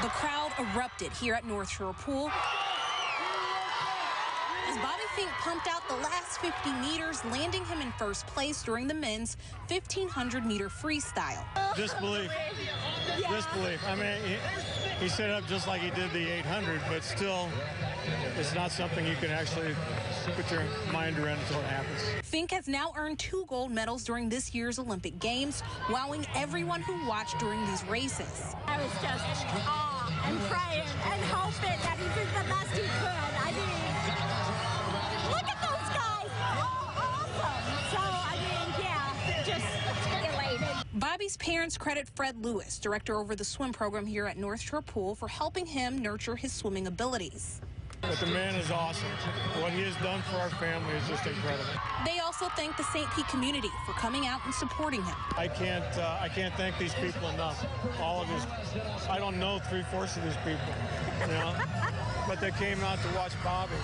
The crowd erupted here at North Shore Pool as Bobby Finke pumped out the last 50 meters, landing him in first place during the men's 1500 meter freestyle. Disbelief. Disbelief. I mean, he, he set it up just like he did the 800, but still, it's not something you can actually put your mind around until it happens. Finke has now earned two gold medals during this year's Olympic Games, wowing everyone who watched during these races. I was just awe Bobby's parents credit Fred Lewis, director over the swim program here at North Shore Pool, for helping him nurture his swimming abilities. But the man is awesome. What he has done for our family is just incredible. They also thank the St. Pete community for coming out and supporting him. I can't, uh, I can't thank these people enough. All of these, I don't know three fourths of these people, you know, but they came out to watch Bobby.